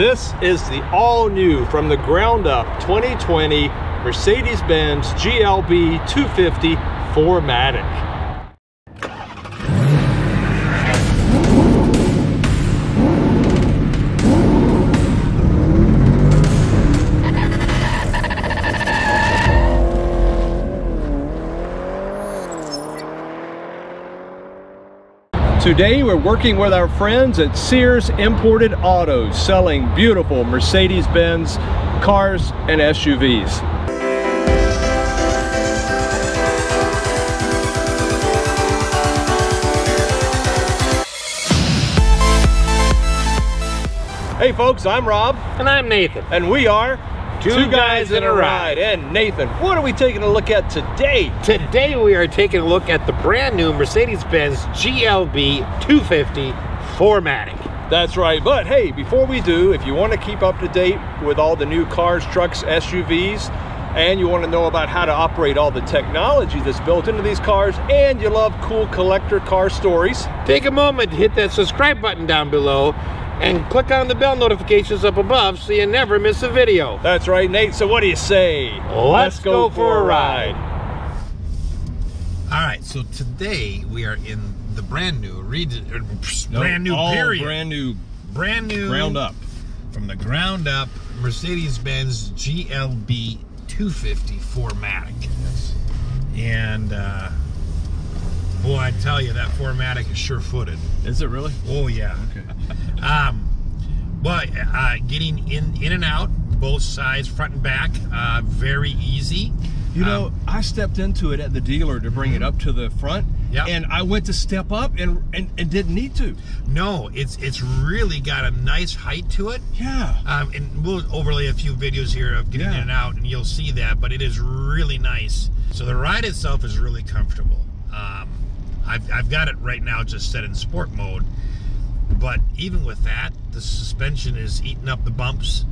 This is the all-new, from the ground up, 2020 Mercedes-Benz GLB 250 4MATIC. Today we're working with our friends at Sears Imported Autos selling beautiful Mercedes-Benz cars and SUVs. Hey folks, I'm Rob. And I'm Nathan. And we are Two, Two guys, guys, in a ride. And Nathan, what are we taking a look at today? Today we are taking a look at the brand new Mercedes-Benz GLB 250 4MATIC. That's right. But hey, before we do, if you want to keep up to date with all the new cars, trucks, SUVs, and you want to know about how to operate all the technology that's built into these cars, and you love cool collector car stories, take a moment to hit that subscribe button down below and click on the bell notifications up above so you never miss a video. That's right, Nate. So what do you say? Let's, Let's go, go, for a ride. All right, so today we are in the brand new, read, uh, brand new all period. brand new. Brand new. Ground up. From the ground up, Mercedes-Benz GLB 250 4MATIC. Yes. And uh, Boy, I tell you, that 4MATIC is sure-footed. Is it really? Oh, yeah. Okay. Um, but uh, getting in, in and out, both sides, front and back, uh, very easy. You know, um, I stepped into it at the dealer to bring it up to the front, yep. and I went to step up and, and, and didn't need to. No, it's it's really got a nice height to it. Yeah. Um, and we'll overlay a few videos here of getting yeah. in and out, and you'll see that. But it is really nice. So the ride itself is really comfortable. Um, I've, I've got it right now just set in sport mode. But even with that, the suspension is eating up the bumps.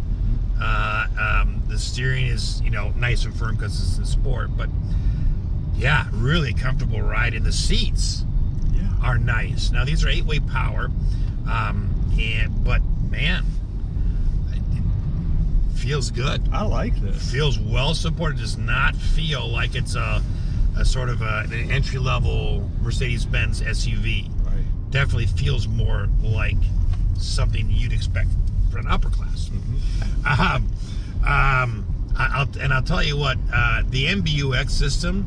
Uh, um, the steering is, you know, nice and firm because it's in sport. But yeah, really comfortable ride. And the seats yeah. are nice. Now these are eight-way power, um, and but man, it feels good. I like this. Feels well supported. Does not feel like it's a a sort of a, an entry level Mercedes Benz SUV. Definitely feels more like something you'd expect for an upper class. Mm-hmm. Um, um, I'll, and I'll tell you what, uh, the MBUX system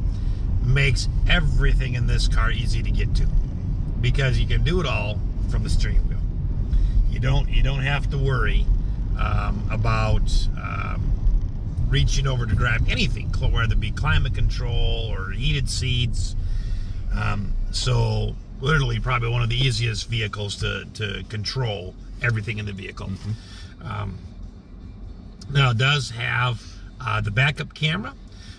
makes everything in this car easy to get to because you can do it all from the steering wheel. You don't you don't have to worry um, about um, reaching over to grab anything, whether it be climate control or heated seats. Um, so literally probably one of the easiest vehicles to, to control everything in the vehicle. Mm -hmm. um, now it does have uh, the backup camera.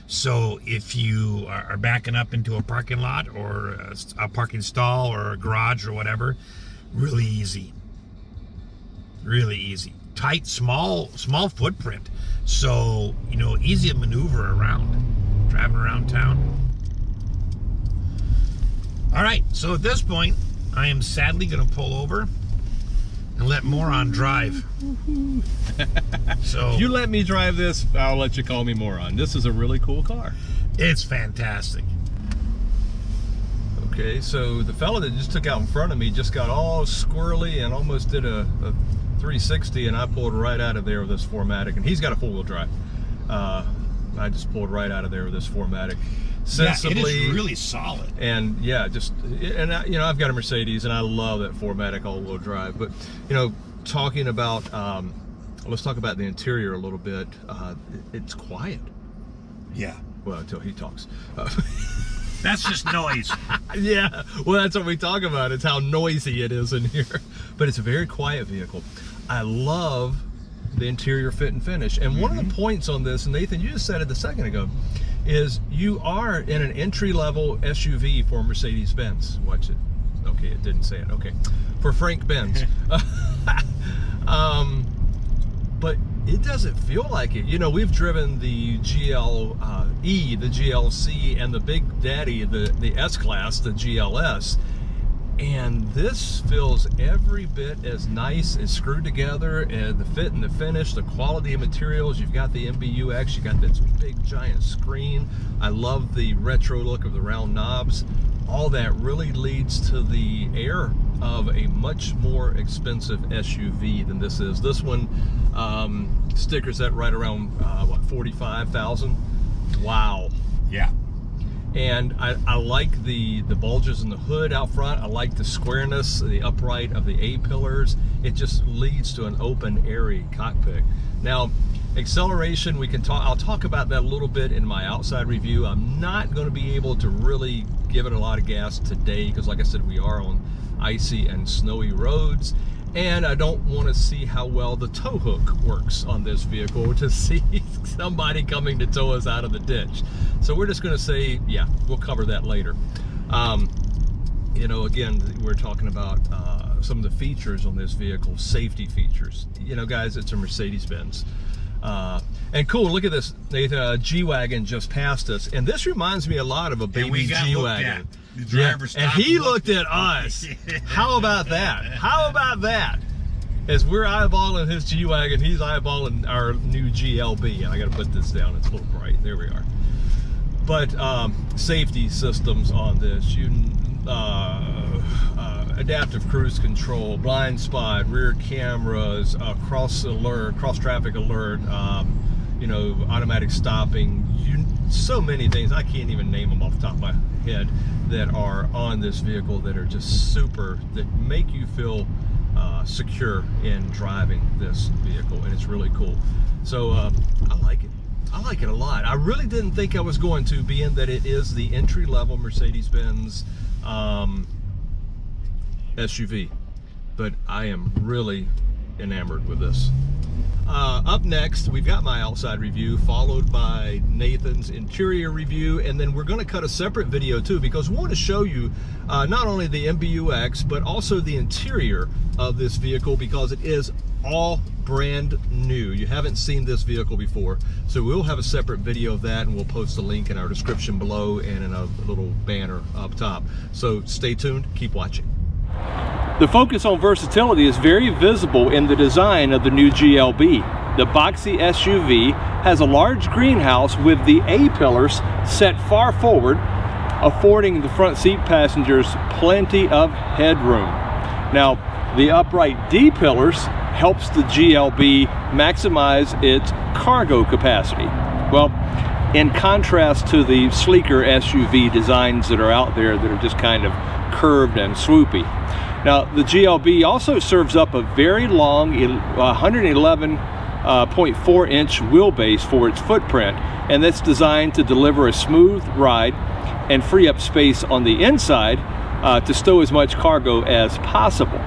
So if you are backing up into a parking lot or a, a parking stall or a garage or whatever, really easy. Really easy. Tight, small, small footprint. So, you know, easy to maneuver around, driving around town. All right, so at this point, I am sadly going to pull over and let Moron drive. so if you let me drive this, I'll let you call me Moron. This is a really cool car. It's fantastic. Okay, so the fella that just took out in front of me just got all squirrely and almost did a, a 360 and I pulled right out of there with this 4MATIC and he's got a four-wheel drive. Uh, I just pulled right out of there with this 4MATIC. Sensibly, yeah, it is really solid. And yeah, just and I, you know I've got a Mercedes and I love that 4MATIC all-wheel drive. But you know, talking about um, let's talk about the interior a little bit. Uh, it's quiet. Yeah. Well, until he talks. Uh, That's just noise. yeah, well, that's what we talk about. It's how noisy it is in here. But it's a very quiet vehicle. I love the interior fit and finish. And mm -hmm. one of the mm-hmm. points on this, and Nathan, you just said it a second ago, is you are in an entry-level SUV for Mercedes-Benz. Watch it. Okay, it didn't say it. Okay. For Frank Benz. um, but it doesn't feel like it. You know, we've driven the GLE, uh, the GLC, and the Big Daddy, the, the S-Class, the GLS, and this feels every bit as nice as screwed together and the fit and the finish the quality of materials. You've got the mbux you got this big giant screen. I love the retro look of the round knobs. All that really leads to the air of a much more expensive suv than this is. This one um, stickers at right around uh, what 45,000 wow. Yeah. And I, I like the the bulges in the hood out front. I like the squareness the upright of the A pillars. It just leads to an open airy cockpit. Now acceleration we can talk I'll talk about that a little bit in my outside review. I'm not going to be able to really give it a lot of gas today because like I said we are on icy and snowy roads and I don't want to see how well the tow hook works on this vehicle to see somebody coming to tow us out of the ditch. So we're just going to say, yeah, we'll cover that later. Um, you know, again, we're talking about uh, some of the features on this vehicle, safety features. You know, guys, it's a Mercedes-Benz. Uh, and cool, look at this, Nathan, a G-Wagon just passed us. And this reminds me a lot of a baby we got looked G-Wagon. at. The driver and he looked at us. How about that? How about that? As we're eyeballing his G-Wagon, he's eyeballing our new GLB. And I got to put this down, it's a little bright. There we are. But um, safety systems on this, you uh, uh, adaptive cruise control, blind spot, rear cameras, uh, cross alert, cross traffic alert, um, you know, automatic stopping, you, so many things. I can't even name them off the top of my head that are on this vehicle that are just super, that make you feel uh, secure in driving this vehicle, and it's really cool. So uh, I like it. I like it a lot. I really didn't think I was going to, being that it is the entry-level Mercedes-Benz um, SUV, but I am really enamored with this. Uh, up next, we've got my outside review, followed by Nathan's interior review, and then we're going to cut a separate video too, because we want to show you uh, not only the MBUX, but also the interior of this vehicle, because it is all brand new. You haven't seen this vehicle before, so we'll have a separate video of that, and we'll post a link in our description below and in a little banner up top. So stay tuned, keep watching. The focus on versatility is very visible in the design of the new GLB. The boxy SUV has a large greenhouse with the A-pillars set far forward, affording the front seat passengers plenty of headroom. Now, the upright D-pillars helps the GLB maximize its cargo capacity. Well, in contrast to the sleeker SUV designs that are out there that are just kind of curved and swoopy. Now, the GLB also serves up a very long 111.4 inch wheelbase for its footprint, and that's designed to deliver a smooth ride and free up space on the inside uh, to stow as much cargo as possible.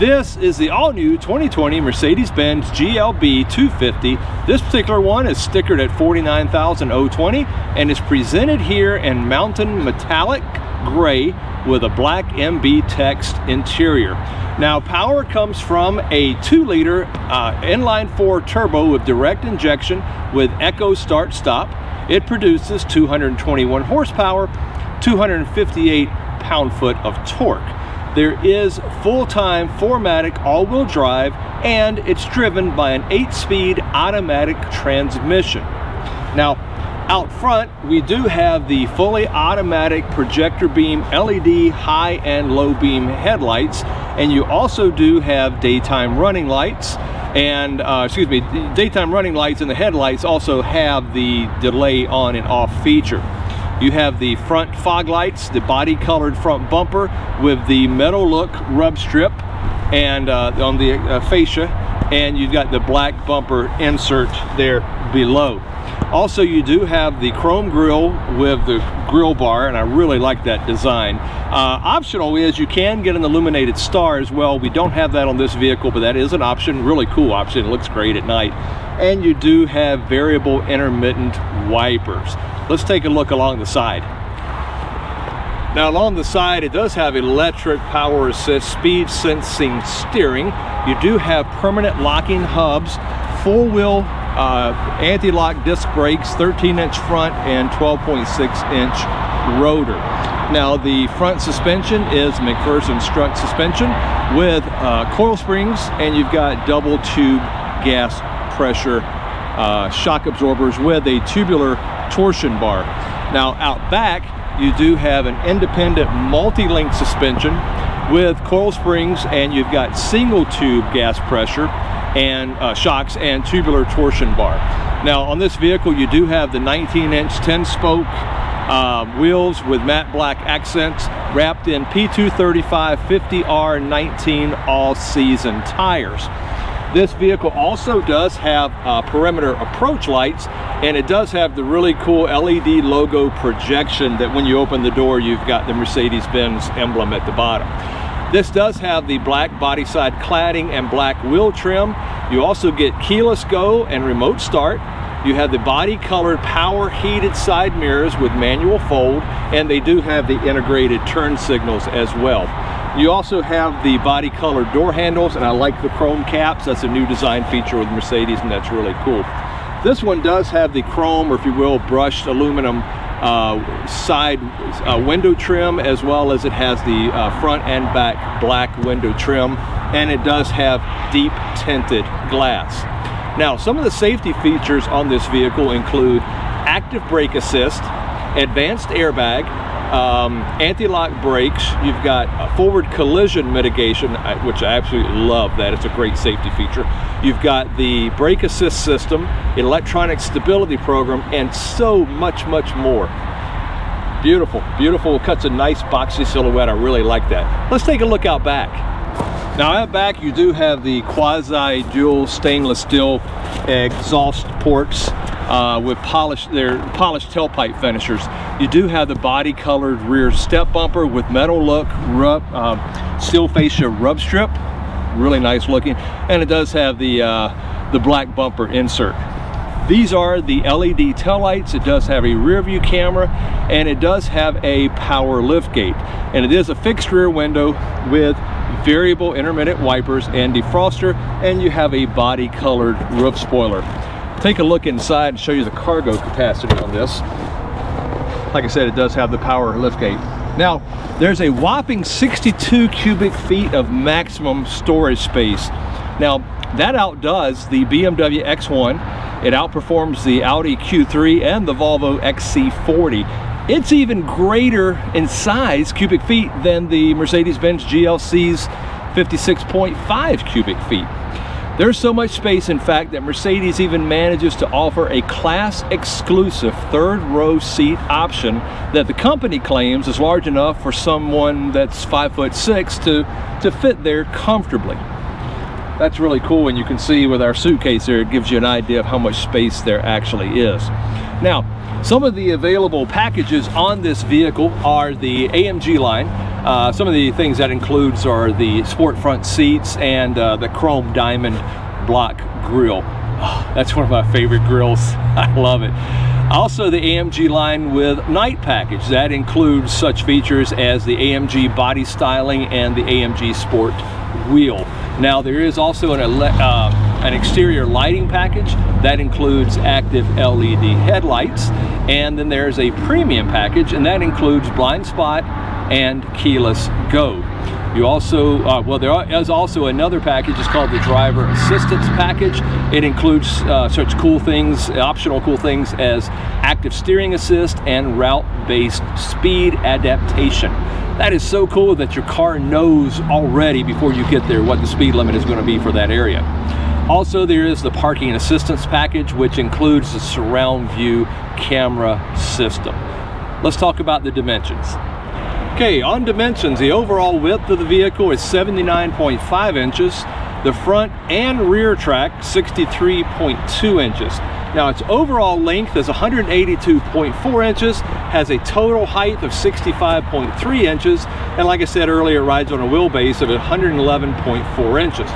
This is the all-new 2020 Mercedes-Benz GLB 250. This particular one is stickered at 49,020 and is presented here in mountain metallic gray with a black MB Tex interior. Now power comes from a 2-liter uh, inline-4 turbo with direct injection with ECO start-stop. It produces 221 horsepower, 258 pound-foot of torque. There is full-time 4MATIC all-wheel drive and it's driven by an 8-speed automatic transmission. Now, out front, we do have the fully automatic projector beam LED high and low beam headlights, and you also do have daytime running lights. And uh, excuse me, daytime running lights and the headlights also have the delay on and off feature. You have the front fog lights, the body colored front bumper with the metal look rub strip and uh, on the uh, fascia and you've got the black bumper insert there below. Also, you do have the chrome grille with the grill bar, and I really like that design. Uh, optional is you can get an illuminated star as well. We don't have that on this vehicle, but that is an option, really cool option. It looks great at night. And you do have variable intermittent wipers. Let's take a look along the side. Now along the side, it does have electric power assist, speed sensing steering. You do have permanent locking hubs, full wheel uh, anti-lock disc brakes, 13 inch front and 12.6 inch rotor. Now the front suspension is MacPherson strut suspension with uh, coil springs and you've got double tube gas pressure uh, shock absorbers with a tubular torsion bar. Now out back you do have an independent multi-link suspension with coil springs and you've got single tube gas pressure and uh, shocks and tubular torsion bar. Now on this vehicle you do have the 19 inch 10 spoke uh, wheels with matte black accents wrapped in P235 50R19 all season tires. This vehicle also does have uh, perimeter approach lights and it does have the really cool LED logo projection that when you open the door you've got the Mercedes-Benz emblem at the bottom. This does have the black body side cladding and black wheel trim. You also get keyless go and remote start. You have the body colored power heated side mirrors with manual fold and they do have the integrated turn signals as well. You also have the body colored door handles and I like the chrome caps. That's a new design feature with Mercedes and that's really cool. This one does have the chrome or if you will brushed aluminum uh, side uh, window trim as well as it has the uh, front and back black window trim and it does have deep tinted glass. Now some of the safety features on this vehicle include active brake assist, advanced airbag, um, anti-lock brakes, you've got forward collision mitigation, which I absolutely love that. It's a great safety feature. You've got the brake assist system, electronic stability program, and so much, much more. Beautiful, beautiful, cuts a nice boxy silhouette. I really like that. Let's take a look out back. Now out back you do have the quasi dual stainless steel exhaust ports uh, with polished their polished tailpipe finishers. You do have the body colored rear step bumper with metal look rub, uh, steel fascia rub strip, really nice looking, and it does have the uh, the black bumper insert. These are the LED taillights. It does have a rear view camera and it does have a power lift gate. And it is a fixed rear window with variable intermittent wipers and defroster and you have a body colored roof spoiler take a look inside and show you the cargo capacity on this. Like I said, it does have the power liftgate. Now, there's a whopping 62 cubic feet of maximum storage space. Now, that outdoes the BMW X1. It outperforms the Audi Q3 and the Volvo XC40. It's even greater in size, cubic feet, than the Mercedes-Benz GLC's 56.5 cubic feet. There's so much space, in fact, that Mercedes even manages to offer a class exclusive third row seat option that the company claims is large enough for someone that's five foot six to, to fit there comfortably. That's really cool and you can see with our suitcase there, it gives you an idea of how much space there actually is. Now, some of the available packages on this vehicle are the AMG line, uh, some of the things that includes are the sport front seats and uh, the chrome diamond block grille. Oh, that's one of my favorite grills. I love it. Also the AMG line with night package. That includes such features as the AMG body styling and the AMG sport wheel. Now there is also an, uh, an exterior lighting package that includes active LED headlights and then there's a premium package and that includes blind spot and keyless go. You also, uh, well, there is also another package. It's called the driver assistance package. It includes uh, such cool things, optional cool things as active steering assist and route-based speed adaptation. That is so cool that your car knows already before you get there what the speed limit is going to be for that area. Also, there is the parking assistance package, which includes the surround view camera system. Let's talk about the dimensions. Okay, on dimensions, the overall width of the vehicle is 79.5 inches. The front and rear track, 63.2 inches. Now its overall length is 182.4 inches, has a total height of 65.3 inches, and like I said earlier, rides on a wheelbase of 111.4 inches.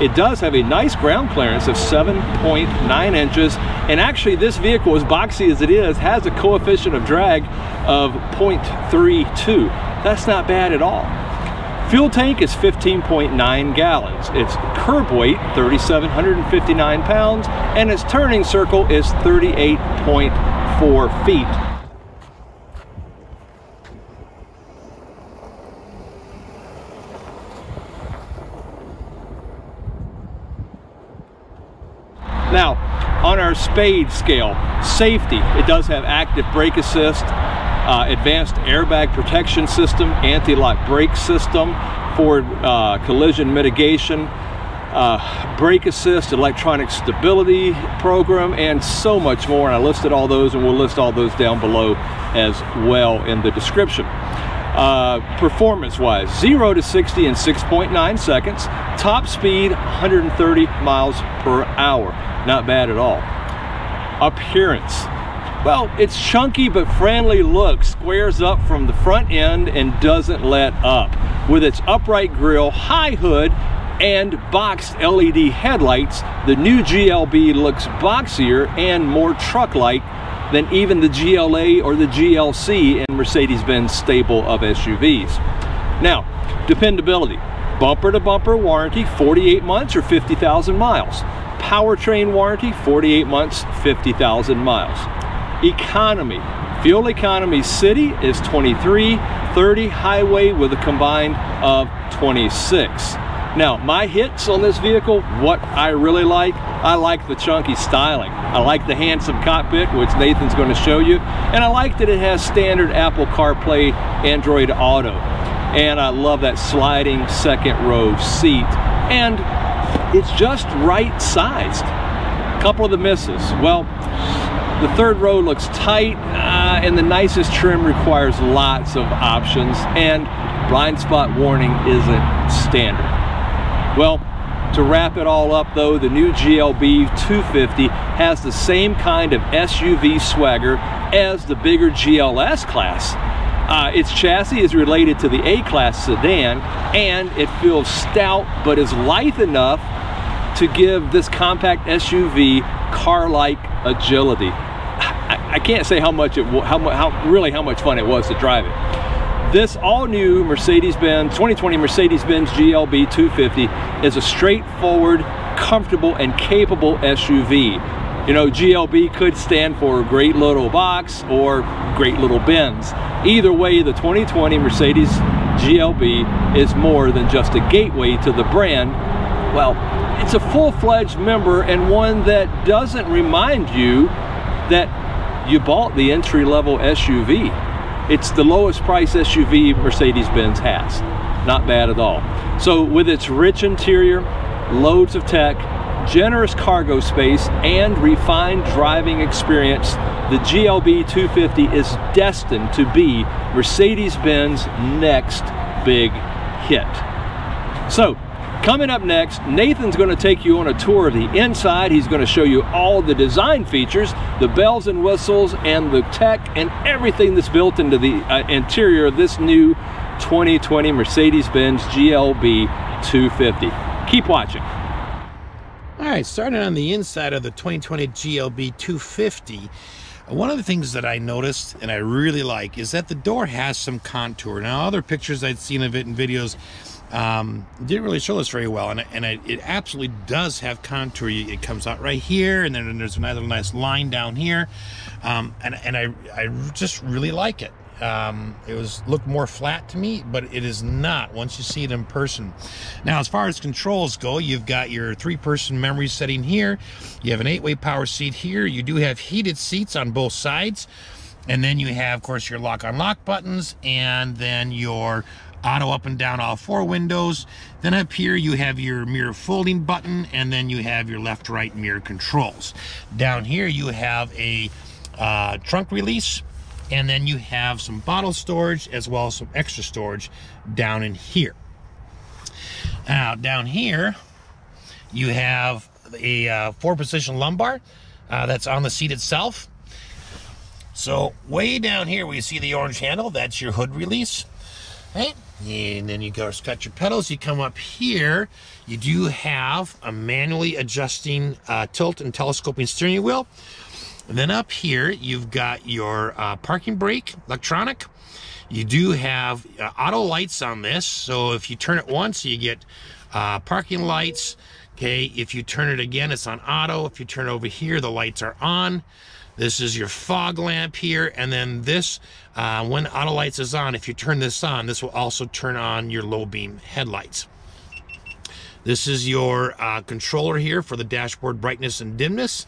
It does have a nice ground clearance of 7.9 inches, and actually this vehicle, as boxy as it is, has a coefficient of drag of 0.32. That's not bad at all. Fuel tank is 15.9 gallons. Its curb weight, 3,759 pounds, and its turning circle is 38.4 feet. Now, on our spade scale, safety, it does have active brake assist, uh, advanced airbag protection system, anti-lock brake system, forward uh, collision mitigation, uh, brake assist, electronic stability program, and so much more. And I listed all those, and we'll list all those down below as well in the description. Uh, performance-wise, 0 to 60 in 6.9 seconds. Top speed, 130 miles per hour. Not bad at all. Appearance. Well, it's chunky but friendly look, squares up from the front end and doesn't let up. With its upright grille, high hood, and boxed LED headlights, the new GLB looks boxier and more truck-like than even the GLA or the GLC in Mercedes-Benz stable of SUVs. Now, dependability. Bumper to bumper warranty, 48 months or 50,000 miles. Powertrain warranty, 48 months, 50,000 miles. Economy. Fuel economy city is 23, 30 highway with a combined of 26. Now, my hits on this vehicle, what I really like, I like the chunky styling. I like the handsome cockpit, which Nathan's going to show you. And I like that it has standard Apple CarPlay, Android Auto. And I love that sliding second row seat. And it's just right sized. A couple of the misses. Well, the third row looks tight, uh, and the nicest trim requires lots of options, and blind spot warning isn't standard. Well, to wrap it all up though, the new GLB 250 has the same kind of SUV swagger as the bigger GLS class. Uh, its chassis is related to the A-Class sedan and it feels stout but is lithe enough to give this compact SUV car-like agility. I, I, can't say how much it how, how really how much fun it was to drive it. This all-new Mercedes-Benz 2020 Mercedes-Benz GLB 250 is a straightforward, comfortable, and capable SUV. You know, GLB could stand for great little box or great little Benz. Either way, the 2020 Mercedes GLB is more than just a gateway to the brand. Well, it's a full-fledged member and one that doesn't remind you that you bought the entry-level SUV. It's the lowest price SUV Mercedes-Benz has. Not bad at all. So with its rich interior, loads of tech, generous cargo space, and refined driving experience, the GLB 250 is destined to be Mercedes-Benz next big hit. So Coming up next, Nathan's going to take you on a tour of the inside. He's going to show you all the design features, the bells and whistles, and the tech, and everything that's built into the uh, interior of this new 2020 Mercedes-Benz GLB 250. Keep watching. All right, starting on the inside of the 2020 GLB 250, one of the things that I noticed and I really like is that the door has some contour. Now, other pictures I'd seen of it in videos um, didn't really show this very well, and, and it, it, absolutely does have contour. It comes out right here, and then there's another nice line down here, um, and and I I just really like it. Um, it was looked more flat to me, but it is not once you see it in person. Now, as far as controls go, you've got your three-person memory setting here. You have an eight-way power seat here. You do have heated seats on both sides. And then you have, of course, your lock on lock buttons and then your auto up and down all four windows. Then up here you have your mirror folding button and then you have your left right mirror controls. Down here you have a uh, trunk release and then you have some bottle storage as well as some extra storage down in here. Now down here you have a uh, four position lumbar uh, that's on the seat itself. So way down here we see the orange handle, that's your hood release. Right? And then you go cut your pedals. You come up here. You do have a manually adjusting uh, tilt and telescoping steering wheel. And then up here, you've got your uh, parking brake, electronic. You do have uh, auto lights on this. So if you turn it once, you get uh, parking lights. Okay, if you turn it again, it's on auto. If you turn over here, the lights are on. This is your fog lamp here. And then this, uh, when auto lights is on, if you turn this on, this will also turn on your low beam headlights. This is your uh, controller here for the dashboard brightness and dimness.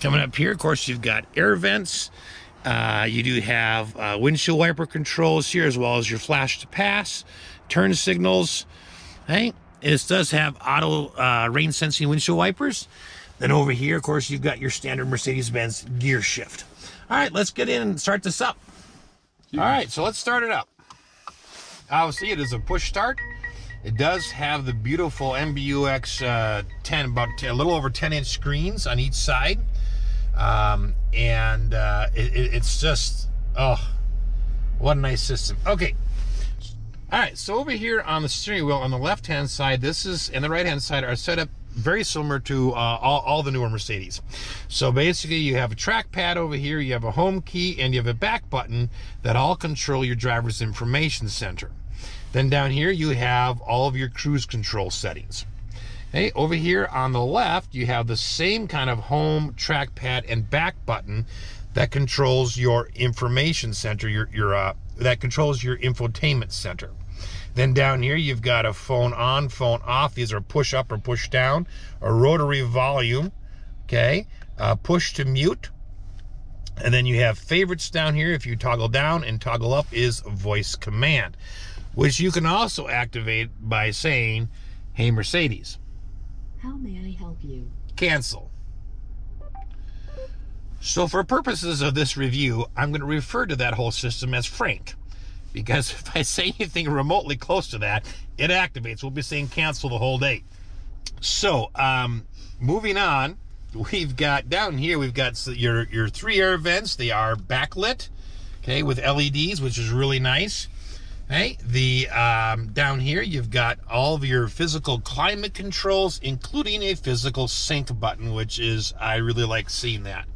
Coming up here, of course, you've got air vents. Uh, you do have uh, windshield wiper controls here, as well as your flash to pass, turn signals. Hey, this does have auto uh, rain sensing windshield wipers. Then over here, of course, you've got your standard Mercedes-Benz gear shift. All right, let's get in and start this up. All right, so let's start it up. Obviously, it is a push start. It does have the beautiful MBUX uh, 10, about 10, a little over 10 inch screens on each side. Um, and uh, it, it, it's just, oh, what a nice system. Okay. All right, so over here on the steering wheel on the left hand side, this is, and the right hand side are set up very similar to uh, all, all the newer Mercedes. So basically you have a trackpad over here, you have a home key, and you have a back button that all control your driver's information center. Then down here you have all of your cruise control settings. Okay, over here on the left you have the same kind of home, trackpad, and back button that controls your information center, your, your uh, that controls your infotainment center. Then down here, you've got a phone on, phone off. These are push up or push down. A rotary volume, okay? Uh, push to mute. And then you have favorites down here. If you toggle down and toggle up is voice command, which you can also activate by saying, hey, Mercedes. How may I help you? Cancel. So for purposes of this review, I'm going to refer to that whole system as Frank because if I say anything remotely close to that, it activates. We'll be saying cancel the whole day. So, um, moving on, we've got down here, we've got your, your three air vents. They are backlit, okay, with LEDs, which is really nice. Okay, the um, down here you've got all of your physical climate controls, including a physical sync button, which is I really like seeing that.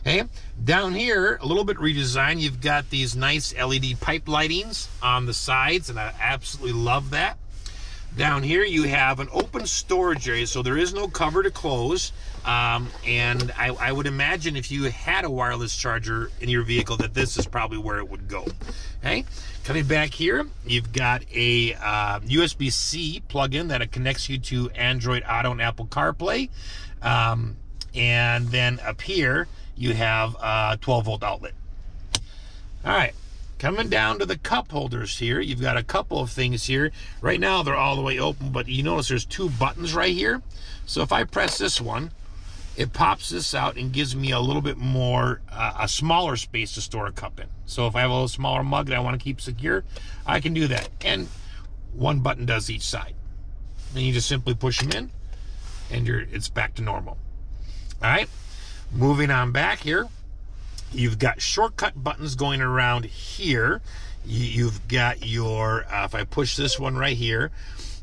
Okay, down here, a little bit redesigned. You've got these nice LED pipe lightings on the sides, and I absolutely love that. Down here, you have an open storage area, so there is no cover to close. Um, and I, I, would imagine if you had a wireless charger in your vehicle, that this is probably where it would go. Okay, coming back here, you've got a uh, USB-C plug-in that connects you to Android Auto and Apple CarPlay. Um, and then up here, you have a 12 volt outlet. All right, coming down to the cup holders here, you've got a couple of things here. Right now they're all the way open, but you notice there's two buttons right here. So if I press this one, it pops this out and gives me a little bit more, uh, a smaller space to store a cup in. So if I have a little smaller mug that I want to keep secure, I can do that. And one button does each side. Then you just simply push them in and you're it's back to normal. All right. Moving on back here, you've got shortcut buttons going around here. You've got your, uh, if I push this one right here,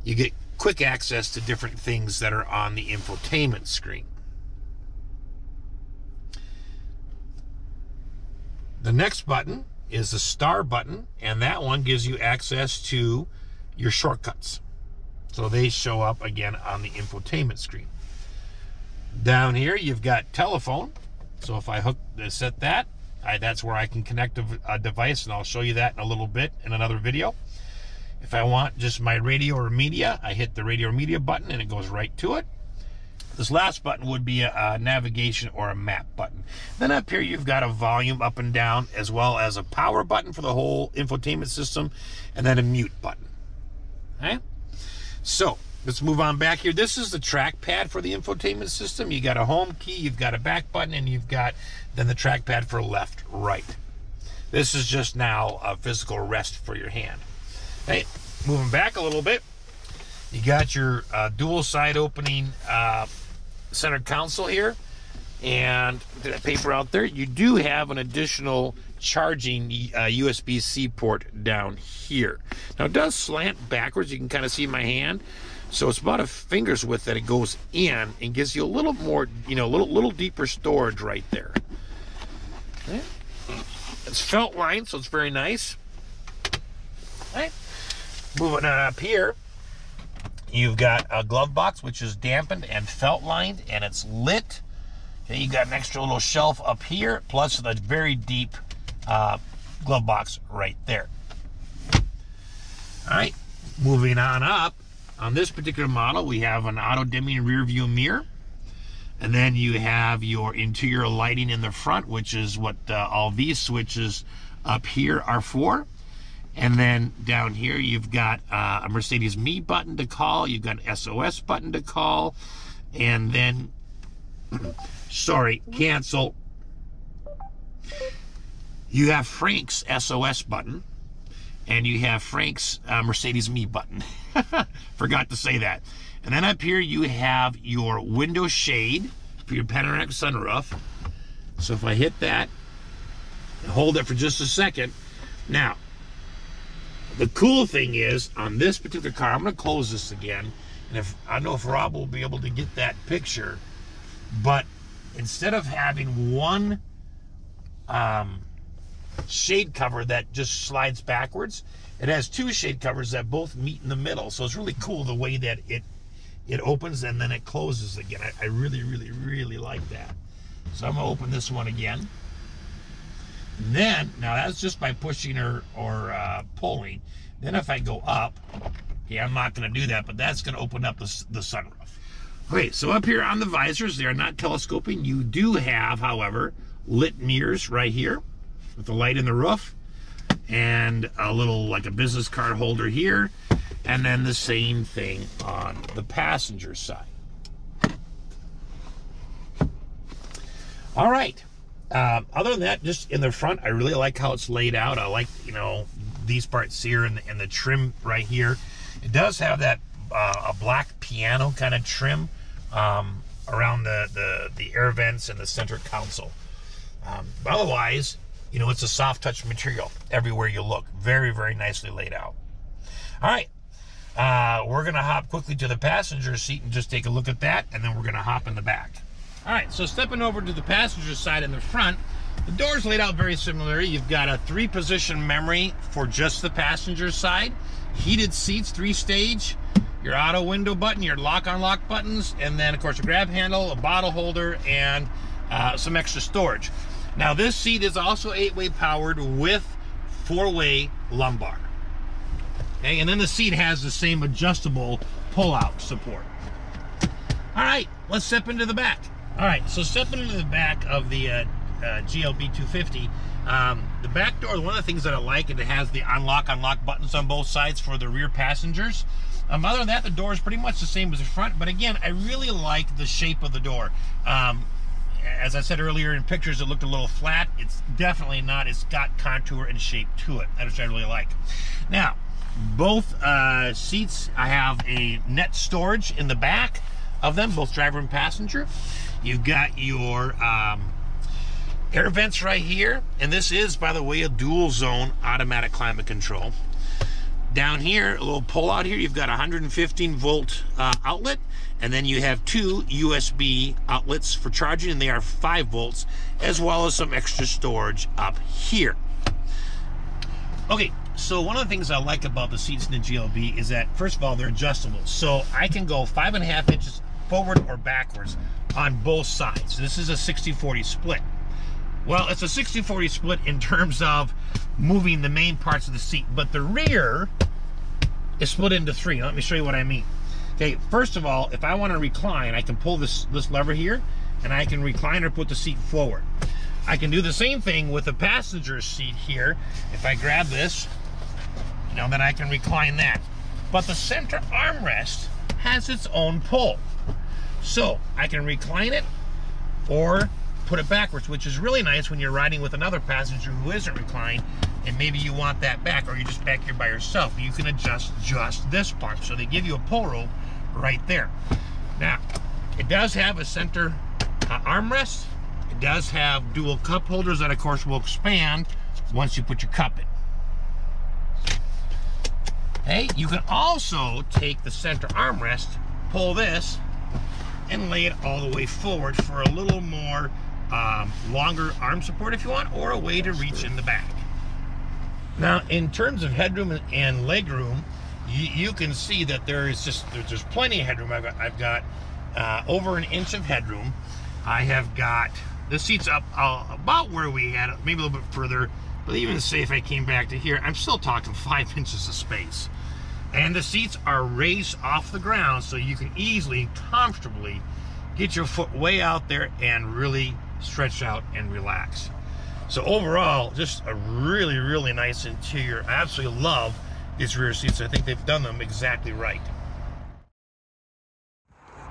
you get quick access to different things that are on the infotainment screen. The next button is the star button, and that one gives you access to your shortcuts. So they show up again on the infotainment screen. Down here, you've got telephone. So if I hook uh, set that, I, that's where I can connect a, a, device, and I'll show you that in a little bit in another video. If I want just my radio or media, I hit the radio or media button, and it goes right to it. This last button would be a, a navigation or a map button. Then up here, you've got a volume up and down, as well as a power button for the whole infotainment system, and then a mute button. Okay? So, Let's move on back here. This is the trackpad for the infotainment system. You got a home key, you've got a back button, and you've got then the trackpad for left, right. This is just now a physical rest for your hand. Hey, moving back a little bit, you got your uh, dual side opening uh, center console here. And that paper out there, you do have an additional charging uh, USB-C port down here. Now it does slant backwards. You can kind of see my hand. So it's about a finger's width that it goes in and gives you a little more, you know, a little little deeper storage right there. Okay. It's felt lined, so it's very nice. Okay. Moving on up here, you've got a glove box which is dampened and felt lined, and it's lit. Okay, you got an extra little shelf up here, plus the very deep uh, glove box right there. All right, moving on up, on this particular model, we have an auto dimming rear view mirror. And then you have your interior lighting in the front, which is what uh, all these switches up here are for. And then down here, you've got uh, a Mercedes Me button to call. You've got an SOS button to call. And then, sorry, cancel. You have Frank's SOS button. And you have Frank's uh, Mercedes Me button. Forgot to say that. And then up here you have your window shade for your panoramic sunroof. So if I hit that, hold it for just a second. Now, the cool thing is on this particular car, I'm to close this again. And if I know if Rob will be able to get that picture, but instead of having one um, shade cover that just slides backwards, it has two shade covers that both meet in the middle. So it's really cool the way that it it opens and then it closes again. I, I really, really, really like that. So I'm gonna open this one again. And then, now that's just by pushing or, or uh, pulling. Then if I go up, yeah, I'm not gonna do that, but that's gonna open up the, the sunroof. Okay, so up here on the visors, they are not telescoping. You do have, however, lit mirrors right here with the light in the roof and a little like a business card holder here and then the same thing on the passenger side. All right. Um, other than that, just in the front, I really like how it's laid out. I like, you know, these parts here and the, and the trim right here. It does have that uh, a black piano kind of trim um, around the, the, the air vents and the center console. Um, otherwise, you know, it's a soft touch material everywhere you look. Very, very nicely laid out. All right. Uh, we're going to hop quickly to the passenger seat and just take a look at that, and then we're going to hop in the back. All right, so stepping over to the passenger side in the front, the door's laid out very similarly. You've got a three position memory for just the passenger side, heated seats, three stage, your auto window button, your lock unlock buttons, and then, of course, a grab handle, a bottle holder, and uh, some extra storage. Now, this seat is also eight way powered with four way lumbar. Okay, and then the seat has the same adjustable pull-out support. All right, let's step into the back. All right, so stepping into the back of the uh, uh, GLB 250, um, the back door, one of the things that I like, it has the unlock, unlock buttons on both sides for the rear passengers. Um, other than that, the door is pretty much the same as the front, but again, I really like the shape of the door. Um, as I said earlier in pictures, it looked a little flat. It's definitely not. It's got contour and shape to it. What I really like. Now, both uh, seats, I have a net storage in the back of them, both driver and passenger. You've got your um, air vents right here, and this is, by the way, a dual zone automatic climate control. Down here, a little pull out here, you've got a 115 volt uh, outlet, and then you have two USB outlets for charging, and they are 5 volts, as well as some extra storage up here. Okay, so one of the things I like about the seats in the GLB is that, first of all, they're adjustable. So I can go five and a half inches forward or backwards on both sides. This is a 60-40 split. Well, it's a 60-40 split in terms of moving the main parts of the seat, but the rear is split into three. Let me show you what I mean. Okay, first of all, if I want to recline, I can pull this, this lever here, and I can recline or put the seat forward. I can do the same thing with the passenger seat here. If I grab this, you know, then I can recline that. But the center armrest has its own pull. So I can recline it or put it backwards, which is really nice when you're riding with another passenger who isn't reclined and maybe you want that back or you're just back here by yourself. You can adjust just this part. So they give you a pull rope right there. Now, it does have a center uh, armrest. It does have dual cup holders that of course will expand once you put your cup in. Hey, you can also take the center armrest, pull this, and lay it all the way forward for a little more um, longer arm support if you want, or a way to reach in the back. Now, in terms of headroom and legroom, you, you can see that there is just there's, there's plenty of headroom. I've got, I've got uh, over an inch of headroom. I have got the seats up uh, about where we had it, maybe a little bit further. But even say if I came back to here, I'm still talking five inches of space. And the seats are raised off the ground so you can easily, comfortably get your foot way out there and really stretch out and relax. So overall, just a really, really nice interior. I absolutely love these rear seats. I think they've done them exactly right.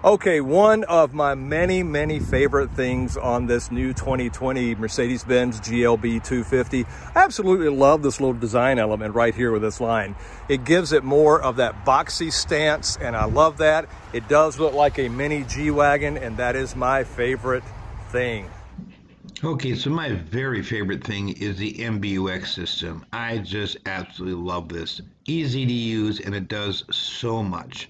Okay, one of my many, many favorite things on this new 2020 Mercedes-Benz GLB 250. I absolutely love this little design element right here with this line. It gives it more of that boxy stance, and I love that. It does look like a mini G-Wagon, and that is my favorite thing. Okay, so my very favorite thing is the MBUX system. I just absolutely love this. Easy to use, and it does so much.